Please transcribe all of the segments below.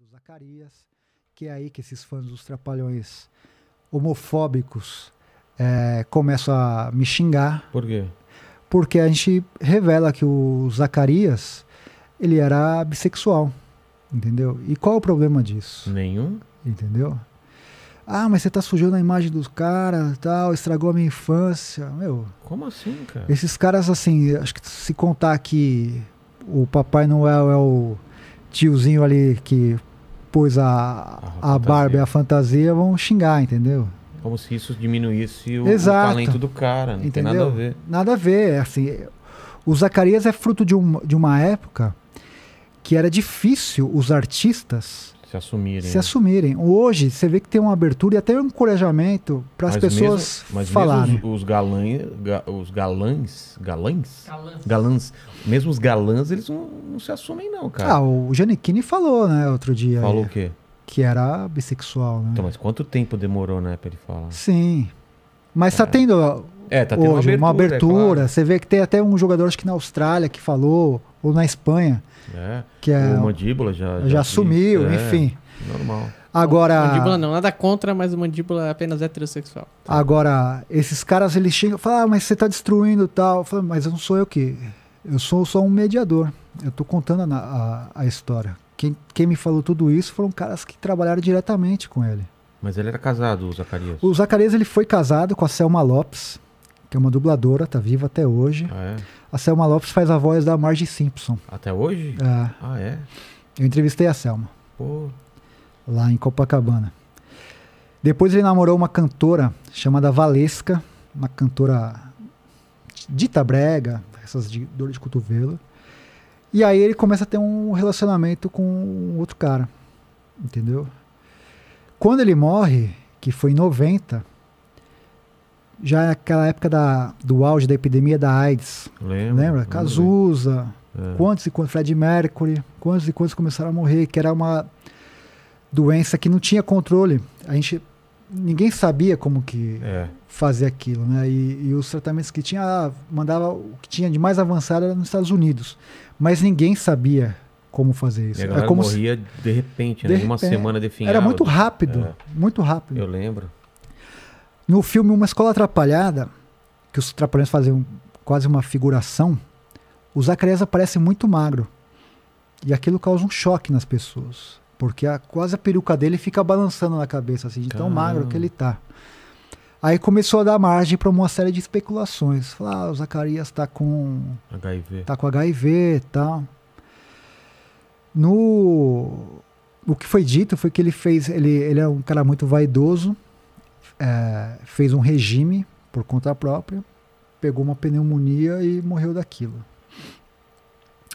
do Zacarias, que é aí que esses fãs dos Trapalhões homofóbicos é, começam a me xingar. Por quê? Porque a gente revela que o Zacarias, ele era bissexual, entendeu? E qual é o problema disso? Nenhum? Entendeu? Ah, mas você tá sujando a imagem dos caras, tal, estragou a minha infância. Meu, Como assim, cara? esses caras, assim, acho que se contar que o Papai Noel é o tiozinho ali que pôs a, a, barba e a fantasia, vão xingar, entendeu? Como se isso diminuísse o, o talento do cara. Não tem entendeu? nada a ver. Nada a ver, assim, o Zacarias é fruto de, um, de uma época que era difícil os artistas Se assumirem. se né? assumirem. Hoje, você vê que tem uma abertura e até um encorajamento para as Mas pessoas mesmo, mas falarem. mesmo os, os galãs, ga- os galãs, galãs, Galãs. galãs, mesmo os galãs, eles não, não se assumem não, cara. Ah, o Giannichini falou, né, outro dia, Falou aí, o quê? que era bissexual, né? Então, mas quanto tempo demorou, né, pra ele falar? Sim. Mas tá tendo É, tá tendo hoje uma abertura. é Você vê que tem até um jogador, acho que na Austrália, que falou, ou na Espanha, claro. É, que é, o Mandíbula já... já, assumiu, é, enfim. Normal. Agora, Mandíbula não, nada contra, mas o mandíbula é apenas heterossexual. agora, esses caras, eles chegam e falam, ah, mas você tá destruindo tal. Falo, mas eu não sou eu que... Eu sou só um mediador. Eu tô contando a, a, a história. Quem, quem me falou tudo isso foram caras que trabalharam diretamente com ele. Mas ele era casado, o Zacarias. O Zacarias, ele foi casado com a Selma Lopes, que é uma dubladora, tá viva até hoje. Ah, é? A Selma Lopes faz a voz da Marge Simpson. Até hoje? É, Ah, é? eu entrevistei a Selma, Pô, lá em Copacabana. Depois ele namorou uma cantora chamada Valesca, uma cantora dita brega, essas de dor de cotovelo. E aí ele começa a ter um relacionamento com outro cara, entendeu? Quando ele morre, que foi em 90, já é aquela época da, do auge da epidemia da AIDS, lembro. lembra? Cazuza. É. quantos e quantos, Fred Mercury, quantos e quantos começaram a morrer, que era uma doença que não tinha controle. A gente, ninguém sabia como que É, fazer aquilo, né? E, e os tratamentos que tinha, ah, mandava o que tinha de mais avançado era nos Estados Unidos, mas ninguém sabia como fazer isso. e a É como se- morria de repente, de né? Uma repente. semana definhava. era muito rápido, É. muito rápido. Eu lembro. No filme Uma Escola Atrapalhada, que os Trapalhões fazem quase uma figuração, o Zacarias aparece muito magro. E aquilo causa um choque nas pessoas. Porque a, quase a peruca dele fica balançando na cabeça, assim, de tão Caramba. magro que ele tá. Aí começou a dar margem para uma série de especulações. Falar, ah, o Zacarias tá com HIV. tá com HIV e tal. No o que foi dito foi que ele fez, ele, ele é um cara muito vaidoso, é, fez um regime por conta própria, pegou uma pneumonia e morreu daquilo.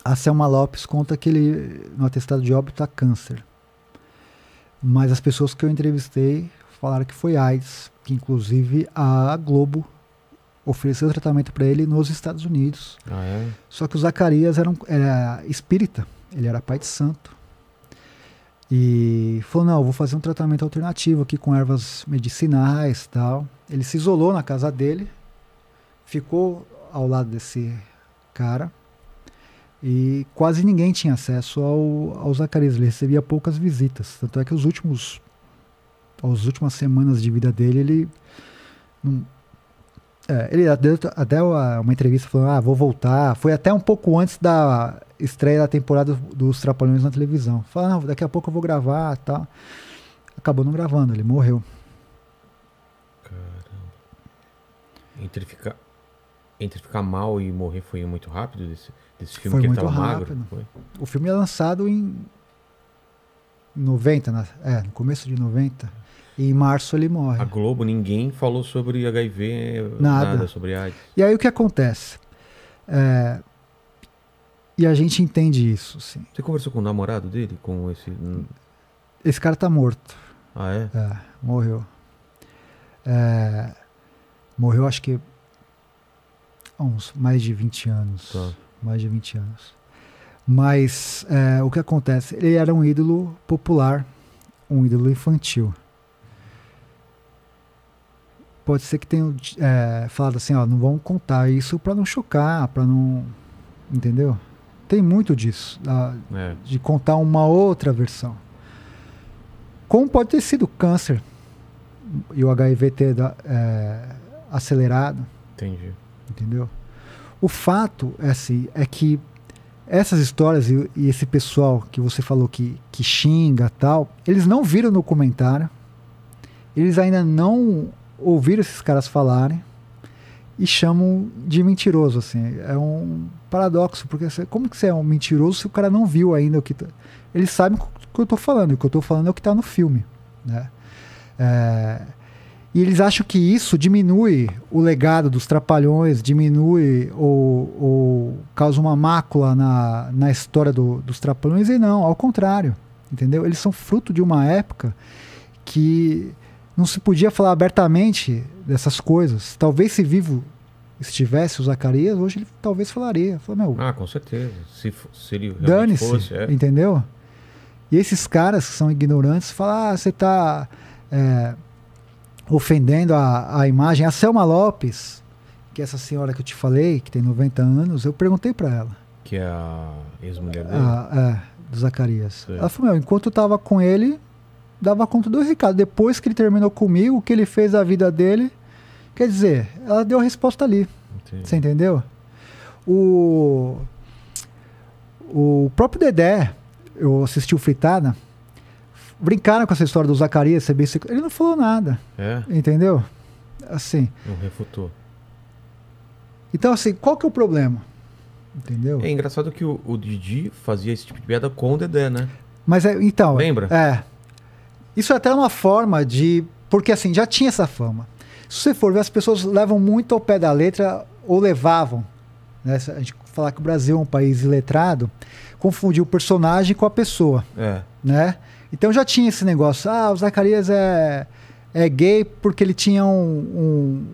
A Selma Lopes conta que ele, no atestado de óbito, tá câncer. Mas as pessoas que eu entrevistei falaram que foi AIDS, que inclusive a Globo ofereceu tratamento para ele nos Estados Unidos. Ah, é? Só que o Zacarias era, um, era espírita, ele era pai de santo. E falou: não, vou fazer um tratamento alternativo aqui com ervas medicinais tal. Ele se isolou na casa dele, ficou ao lado desse cara. E quase ninguém tinha acesso ao, ao Zacarias, ele recebia poucas visitas. Tanto é que os últimos, as últimas semanas de vida dele, ele é, ele deu até uma entrevista falando, ah, vou voltar. Foi até um pouco antes da estreia da temporada dos Trapalhões na televisão. Falou, não, daqui a pouco eu vou gravar tal. Acabou não gravando, ele morreu. Caramba. Entre ficar, entre ficar mal e morrer foi muito rápido desse, desse filme Foi que ele muito tava magro? rápido. Foi? O filme é lançado em 90, na- é, no começo de 90. E em março ele morre. A Globo, ninguém falou sobre HIV, Nada. nada sobre AIDS. E aí o que acontece? É, e a gente entende isso, sim. Você conversou com o namorado dele? Com esse. Esse cara tá morto. Ah, é? É, morreu. É, morreu acho que há uns mais de 20 anos. Tá. Mais de 20 anos. Mas é, o que acontece? Ele era um ídolo popular, um ídolo infantil. Pode ser que tenham é, falado assim, ó, não vamos contar isso para não chocar, para não. Entendeu? Tem muito disso, da- É. de contar uma outra versão. Como pode ter sido câncer e o HIV ter é, acelerado, Entendi. entendeu? O fato é, assim, é que essas histórias e, e esse pessoal que você falou que, que xinga tal, eles não viram no comentário, eles ainda não ouviram esses caras falarem e chamam de mentiroso, assim. É um paradoxo, porque como que você é um mentiroso se o cara não viu ainda o que... Tá... Eles sabem o que eu tô falando, e o que eu tô falando é o que tá no filme, né? É, E eles acham que isso diminui o legado dos trapalhões, diminui ou, ou causa uma mácula na, na história do- dos trapalhões, e não, ao contrário, entendeu? Eles são fruto de uma época que não se podia falar abertamente dessas coisas. Talvez se vivo estivesse o Zacarias, hoje ele talvez falaria. Fala, meu, Ah, com certeza. Se, se ele Dane-se, fosse, é. entendeu? E esses caras que são ignorantes falam, ah, você está ofendendo a, a imagem. A Selma Lopes, que é essa senhora que eu te falei, que tem 90 anos, eu perguntei para ela, Que é a ex-mulher dele. a, é, do Zacarias. Ela falou, meu, enquanto eu tava com ele, dava conta do recado. Depois que ele terminou comigo, o que ele fez da vida dele, quer dizer, ela deu a resposta ali. Entendi. Você entendeu? O, o próprio Dedé, eu assisti o Fritada, brincaram com essa história do Zacarias ser bissexual. Ele não falou nada, É, entendeu? Assim. não refutou. Então, assim, qual que é o problema? Entendeu? É engraçado que o, o Didi fazia esse tipo de piada com o Dedé, né? Mas é, então. Lembra? É. Isso é até uma forma de. Porque assim, já tinha essa fama. Se você for ver, as pessoas levam muito ao pé da letra, ou levavam. Né? A gente falar que o Brasil é um país iletrado, confundir o personagem com a pessoa. É. né? Então já tinha esse negócio. Ah, o Zacarias é, é gay porque ele tinha um, um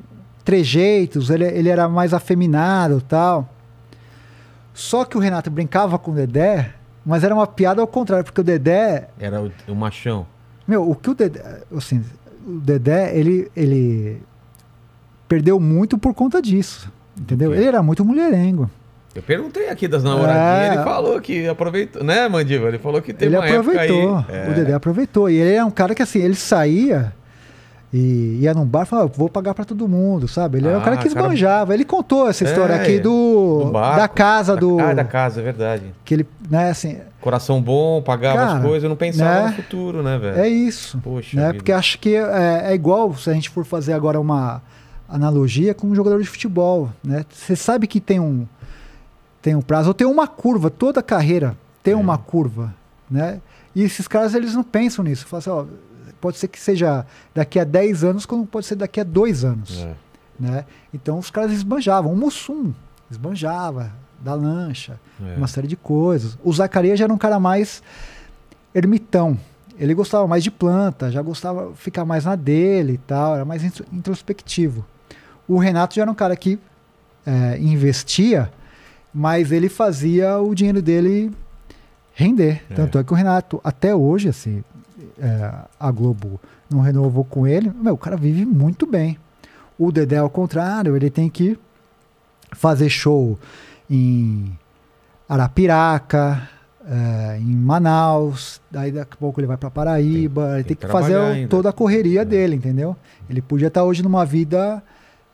trejeitos, ele, ele era mais afeminado e tal. Só que o Renato brincava com o Dedé, mas era uma piada ao contrário, porque o Dedé, Era o, o machão. Meu, o que o Dedé, assim, o Dedé, ele, ele perdeu muito por conta disso, entendeu? Ele era muito mulherengo. Eu perguntei aqui das namoradinhas, É. ele falou que aproveitou, né, Mandiva? Ele falou que teve ele uma época aproveitou. aí. É. O Dedé aproveitou. E ele é um cara que assim, ele saía e ia num bar e falava, vou pagar pra todo mundo, sabe? Ele era um Ah, cara que cara- esbanjava. Ele contou essa história É, aqui do, do barco. da casa do Ah, da casa, é verdade. que ele, né, assim, Coração bom, pagava Cara, as coisas, não pensava né? no futuro, né, velho? é isso, Poxa. né? vida. Porque acho que é, é igual se a gente for fazer agora uma analogia com um jogador de futebol, né? Você sabe que tem um tem um prazo, ou tem uma curva, toda carreira tem É. uma curva, né? E esses caras eles não pensam nisso. Falam assim, ó, pode ser que seja daqui a 10 anos, como pode ser daqui a 2 anos, É. né? Então os caras esbanjavam, o Mussum esbanjava da lancha, É. uma série de coisas. O Zacarias já era um cara mais ermitão. Ele gostava mais de planta, já gostava de ficar mais na dele e tal, era mais intro- introspectivo. O Renato já era um cara que é, investia, mas ele fazia o dinheiro dele render. É. Tanto é que o Renato, até hoje, assim, é, a Globo não renovou com ele, meu, o cara vive muito bem. O Dedé, ao contrário, ele tem que fazer show em Arapiraca, é, em Manaus, daí daqui a pouco ele vai para Paraíba, ele tem, tem que fazer ainda. toda a correria É. dele, entendeu? Ele podia estar hoje numa vida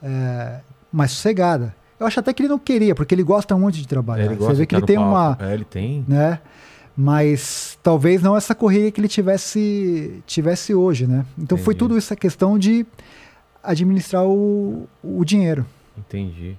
é, mais sossegada. Eu acho até que ele não queria, porque ele gosta muito de trabalhar. Ele Você vê que ele tem uma, palco. É, ele tem. né? Mas talvez não essa correria que ele tivesse tivesse hoje, né? Então foi Entendi. tudo essa questão de administrar o, o dinheiro. Entendi.